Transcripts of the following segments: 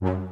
You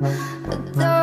The